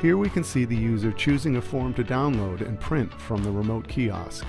Here we can see the user choosing a form to download and print from the remote kiosk.